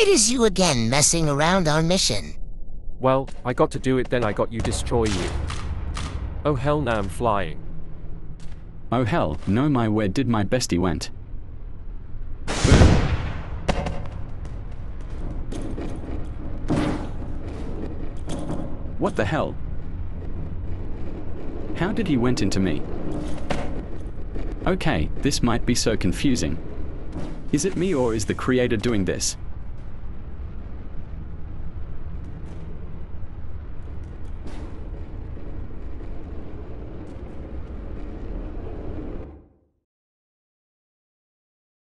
It is you again messing around our mission. Well, I got to do it then I got you destroy you. Oh hell now I'm flying. Oh hell, no my where did my bestie went? What the hell? How did he went into me? Okay, this might be so confusing. Is it me or is the creator doing this?